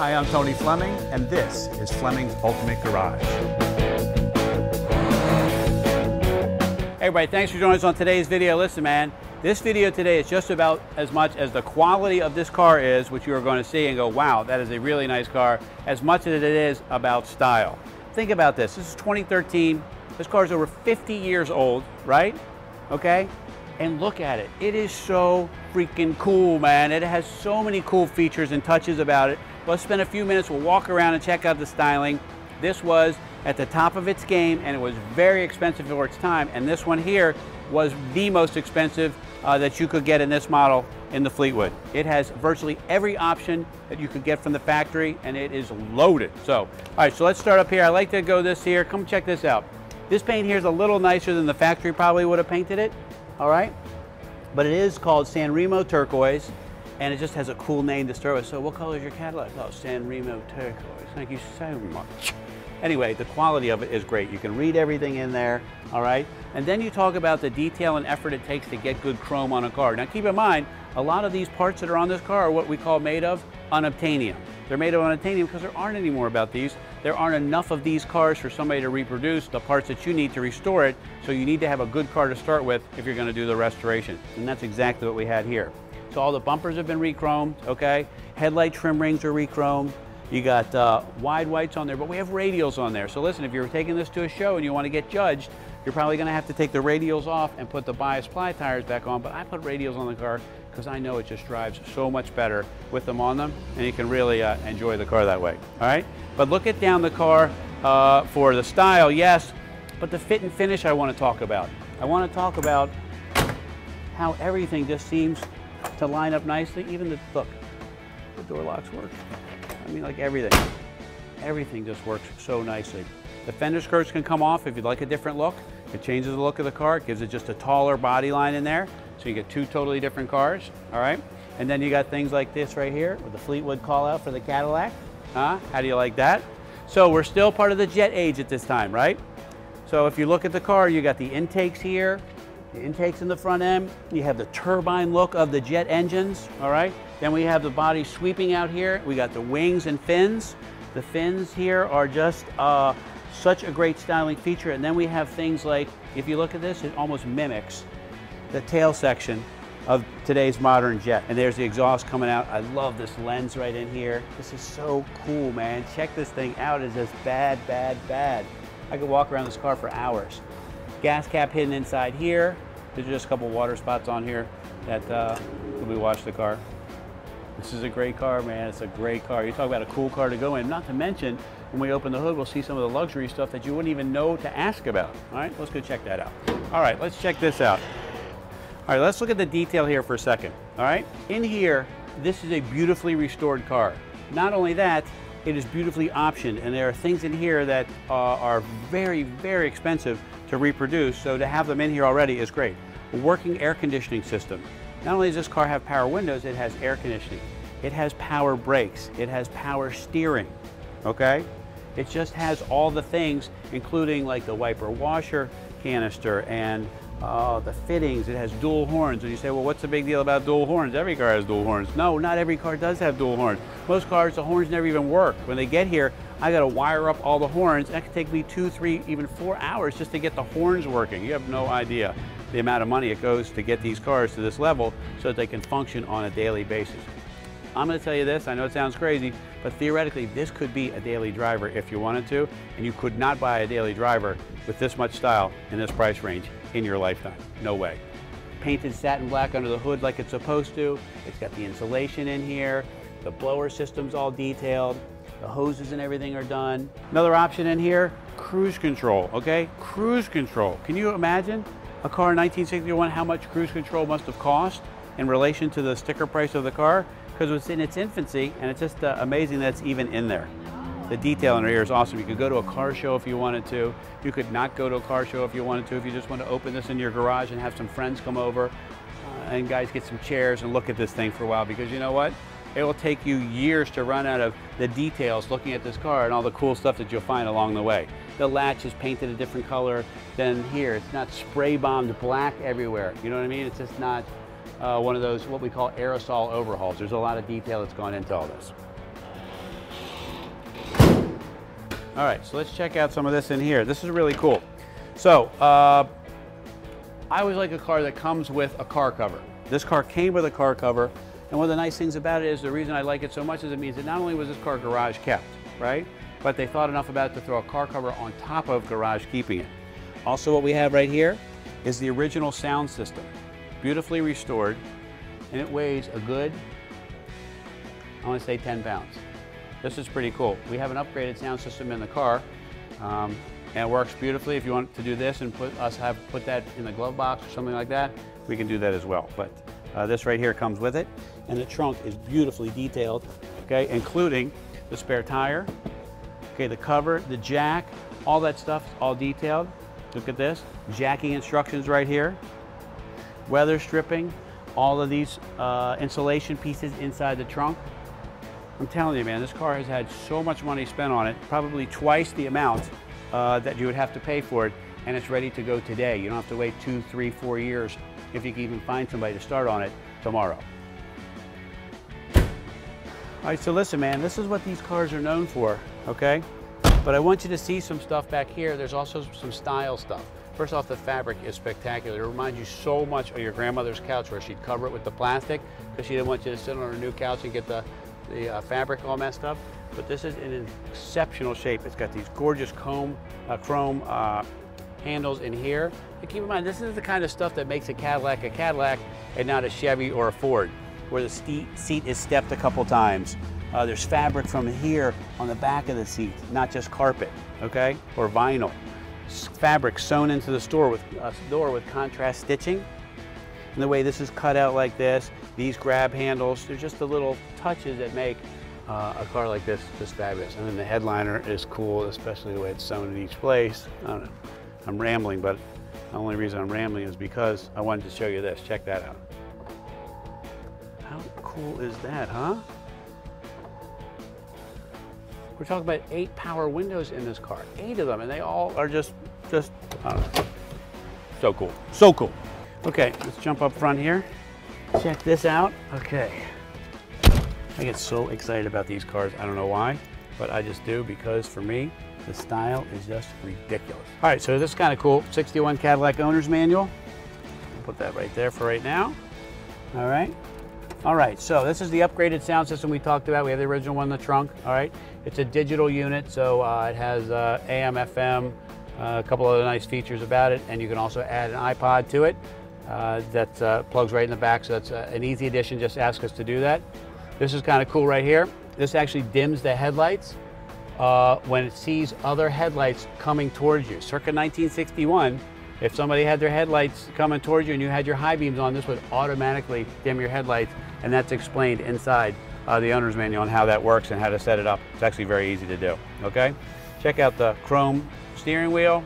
Hi, I'm Tony Fleming, and this is Fleming's Ultimate Garage. Hey everybody, thanks for joining us on today's video. Listen man, this video today is just about as much as the quality of this car is, which you are going to see and go, wow, that is a really nice car, as much as it is about style. Think about this, this is 2013, this car is over 50 years old, right? Okay? And look at it, it is so freaking cool, man. It has so many cool features and touches about it. Let's spend a few minutes, we'll walk around and check out the styling. This was at the top of its game and it was very expensive for its time. And this one here was the most expensive uh, that you could get in this model in the Fleetwood. It has virtually every option that you could get from the factory and it is loaded. So, all right, so let's start up here. I like to go this here. Come check this out. This paint here is a little nicer than the factory probably would have painted it, all right? But it is called San Remo Turquoise and it just has a cool name to start with. So what color is your Cadillac? Oh, San Remo Turquoise. Thank you so much. Anyway, the quality of it is great. You can read everything in there, all right? And then you talk about the detail and effort it takes to get good chrome on a car. Now keep in mind, a lot of these parts that are on this car are what we call made of unobtainium. They're made of unobtainium because there aren't any more about these. There aren't enough of these cars for somebody to reproduce the parts that you need to restore it, so you need to have a good car to start with if you're gonna do the restoration. And that's exactly what we had here. So all the bumpers have been re-chromed, okay? Headlight trim rings are re-chromed. You got uh, wide whites on there, but we have radials on there. So listen, if you're taking this to a show and you want to get judged, you're probably going to have to take the radials off and put the bias ply tires back on. But I put radials on the car because I know it just drives so much better with them on them, and you can really uh, enjoy the car that way. All right, but look at down the car uh, for the style, yes, but the fit and finish I want to talk about. I want to talk about how everything just seems to line up nicely. Even the look, the door locks work. I mean, like everything. Everything just works so nicely. The fender skirts can come off if you'd like a different look. It changes the look of the car. It gives it just a taller body line in there. So you get two totally different cars, all right? And then you got things like this right here with the Fleetwood call out for the Cadillac. Huh? How do you like that? So we're still part of the jet age at this time, right? So if you look at the car, you got the intakes here, the intakes in the front end. You have the turbine look of the jet engines, all right? Then we have the body sweeping out here. We got the wings and fins. The fins here are just uh, such a great styling feature. And then we have things like, if you look at this, it almost mimics the tail section of today's modern jet. And there's the exhaust coming out. I love this lens right in here. This is so cool, man. Check this thing out. It's just bad, bad, bad. I could walk around this car for hours. Gas cap hidden inside here. There's just a couple water spots on here that uh, we wash the car. This is a great car, man. It's a great car. You talk about a cool car to go in. Not to mention, when we open the hood, we'll see some of the luxury stuff that you wouldn't even know to ask about. All right, let's go check that out. All right, let's check this out. All right, let's look at the detail here for a second. All right, in here, this is a beautifully restored car. Not only that, it is beautifully optioned, and there are things in here that uh, are very, very expensive to reproduce, so to have them in here already is great. A working air conditioning system. Not only does this car have power windows, it has air conditioning. It has power brakes. It has power steering, okay? It just has all the things, including like the wiper washer canister and uh, the fittings. It has dual horns. And you say, well, what's the big deal about dual horns? Every car has dual horns. No, not every car does have dual horns. Most cars, the horns never even work. When they get here, I got to wire up all the horns. That could take me two, three, even four hours just to get the horns working. You have no idea the amount of money it goes to get these cars to this level so that they can function on a daily basis. I'm going to tell you this, I know it sounds crazy, but theoretically this could be a daily driver if you wanted to, and you could not buy a daily driver with this much style in this price range in your lifetime. No way. Painted satin black under the hood like it's supposed to. It's got the insulation in here. The blower system's all detailed. The hoses and everything are done. Another option in here, cruise control, okay? Cruise control. Can you imagine a car in 1961, how much cruise control must have cost in relation to the sticker price of the car because it's in its infancy and it's just uh, amazing that it's even in there. The detail in here is awesome. You could go to a car show if you wanted to. You could not go to a car show if you wanted to. If you just want to open this in your garage and have some friends come over uh, and guys get some chairs and look at this thing for a while because you know what? It will take you years to run out of the details looking at this car and all the cool stuff that you'll find along the way. The latch is painted a different color than here. It's not spray bombed black everywhere. You know what I mean? It's just not uh, one of those, what we call aerosol overhauls. There's a lot of detail that's gone into all this. All right, so let's check out some of this in here. This is really cool. So, uh, I always like a car that comes with a car cover. This car came with a car cover, and one of the nice things about it is the reason I like it so much is it means that not only was this car garage kept, right? But they thought enough about it to throw a car cover on top of garage keeping it. Also what we have right here is the original sound system, beautifully restored, and it weighs a good, I want to say 10 pounds. This is pretty cool. We have an upgraded sound system in the car, um, and it works beautifully. If you want to do this and put us have put that in the glove box or something like that, we can do that as well. But uh, this right here comes with it, and the trunk is beautifully detailed, okay, including the spare tire, okay, the cover, the jack, all that stuff is all detailed. Look at this, jacking instructions right here, weather stripping, all of these uh, insulation pieces inside the trunk. I'm telling you, man, this car has had so much money spent on it, probably twice the amount uh, that you would have to pay for it, and it's ready to go today. You don't have to wait two, three, four years if you can even find somebody to start on it tomorrow. All right, so listen, man, this is what these cars are known for, okay? But I want you to see some stuff back here. There's also some style stuff. First off, the fabric is spectacular. It reminds you so much of your grandmother's couch where she'd cover it with the plastic because she didn't want you to sit on her new couch and get the the uh, fabric all messed up, but this is in exceptional shape. It's got these gorgeous comb, uh, chrome uh, handles in here. And keep in mind, this is the kind of stuff that makes a Cadillac a Cadillac and not a Chevy or a Ford, where the seat is stepped a couple times. Uh, there's fabric from here on the back of the seat, not just carpet, okay, or vinyl. Fabric sewn into the store with, uh, door with contrast stitching. And the way this is cut out like this, these grab handles, they're just the little touches that make uh, a car like this just fabulous. And then the headliner is cool, especially the way it's sewn in each place. I I'm rambling, but the only reason I'm rambling is because I wanted to show you this. Check that out. How cool is that, huh? We're talking about eight power windows in this car, eight of them, and they all are just, just, so cool, so cool. Okay, let's jump up front here. Check this out. Okay. I get so excited about these cars. I don't know why, but I just do because for me, the style is just ridiculous. All right, so this is kind of cool. 61 Cadillac Owner's Manual. I'll put that right there for right now. All right. All right, so this is the upgraded sound system we talked about. We have the original one in the trunk, all right? It's a digital unit, so uh, it has uh, AM, FM, uh, a couple other nice features about it, and you can also add an iPod to it uh, that uh, plugs right in the back, so that's uh, an easy addition, just ask us to do that. This is kind of cool right here. This actually dims the headlights uh, when it sees other headlights coming towards you. Circa 1961, if somebody had their headlights coming towards you and you had your high beams on, this would automatically dim your headlights, and that's explained inside uh, the owner's manual on how that works and how to set it up. It's actually very easy to do, okay? Check out the chrome steering wheel,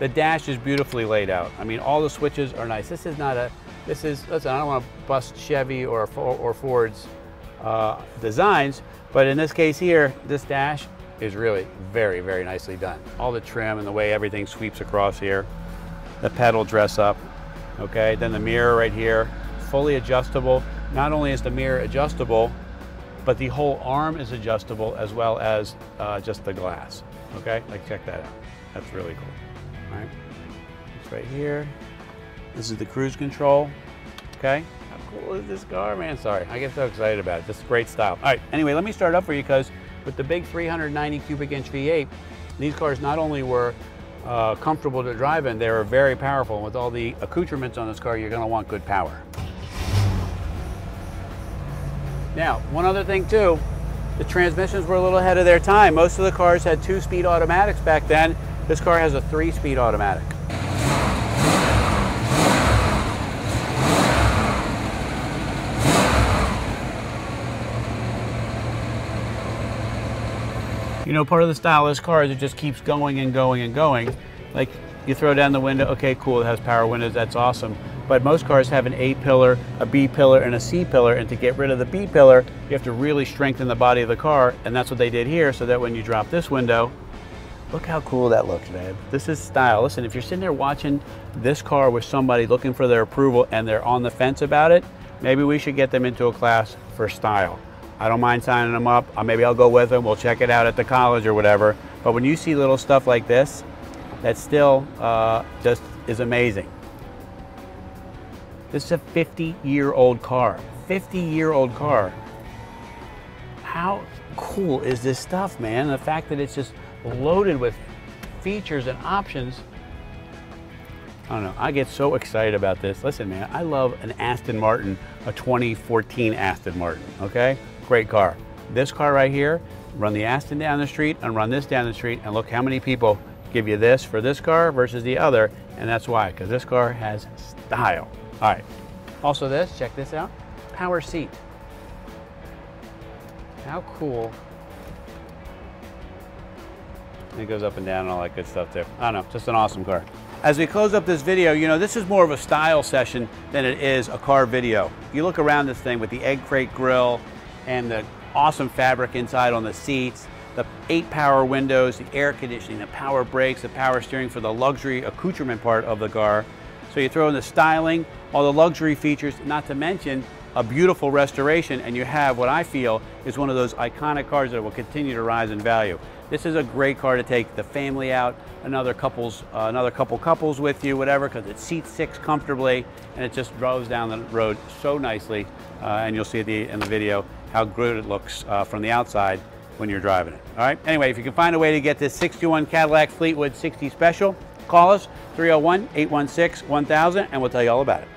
the dash is beautifully laid out. I mean, all the switches are nice. This is not a, this is, listen, I don't want to bust Chevy or, or Ford's uh, designs, but in this case here, this dash is really very, very nicely done. All the trim and the way everything sweeps across here. The pedal dress up, okay? Then the mirror right here, fully adjustable. Not only is the mirror adjustable, but the whole arm is adjustable as well as uh, just the glass, okay? Like check that out. That's really cool. Right, It's right here. This is the cruise control. Okay. How cool is this car, man? Sorry, I get so excited about it. Just great style. All right. Anyway, let me start up for you because with the big 390 cubic inch V8, these cars not only were uh, comfortable to drive in, they were very powerful. And with all the accoutrements on this car, you're going to want good power. Now, one other thing too, the transmissions were a little ahead of their time. Most of the cars had two-speed automatics back then, this car has a three-speed automatic. You know, part of the style of this car is it just keeps going and going and going. Like you throw down the window, okay, cool, it has power windows, that's awesome. But most cars have an A pillar, a B pillar, and a C pillar, and to get rid of the B pillar, you have to really strengthen the body of the car, and that's what they did here, so that when you drop this window, Look how cool that looks, man. This is style. Listen, if you're sitting there watching this car with somebody looking for their approval and they're on the fence about it, maybe we should get them into a class for style. I don't mind signing them up. Uh, maybe I'll go with them. We'll check it out at the college or whatever. But when you see little stuff like this, that still uh, just is amazing. This is a 50 year old car. 50 year old car. How cool is this stuff, man? The fact that it's just loaded with features and options. I don't know. I get so excited about this. Listen, man, I love an Aston Martin, a 2014 Aston Martin, okay? Great car. This car right here, run the Aston down the street and run this down the street and look how many people give you this for this car versus the other. And that's why, because this car has style. All right. Also this, check this out. Power seat. How cool. It goes up and down and all that good stuff too. I don't know, just an awesome car. As we close up this video, you know, this is more of a style session than it is a car video. You look around this thing with the egg crate grill and the awesome fabric inside on the seats, the eight power windows, the air conditioning, the power brakes, the power steering for the luxury accoutrement part of the car. So you throw in the styling, all the luxury features, not to mention a beautiful restoration, and you have what I feel is one of those iconic cars that will continue to rise in value. This is a great car to take the family out, another couples, uh, another couple couples with you, whatever, because it seats six comfortably, and it just drives down the road so nicely. Uh, and you'll see the, in the video how good it looks uh, from the outside when you're driving it. All right. Anyway, if you can find a way to get this 61 Cadillac Fleetwood 60 Special, call us 301 816 1000, and we'll tell you all about it.